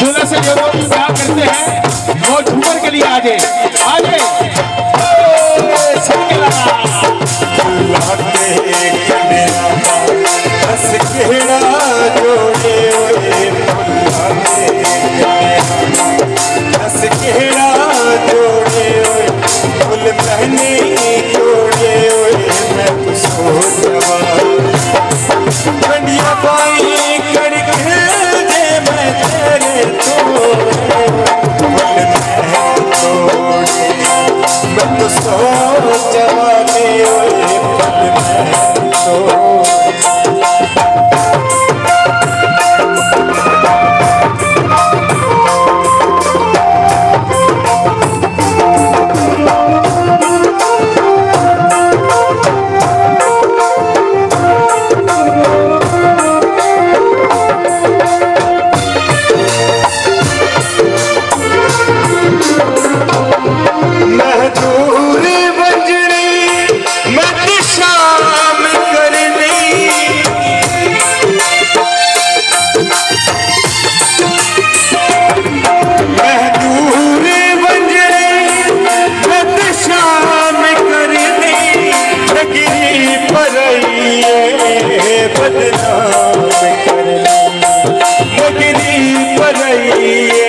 दूल्हे से जो लोग प्यार करते हैं वो झूमर के लिए आ जाए आ जाए सबके लाला लाते कंडे हस केड़ा बजरी मत शाम करनी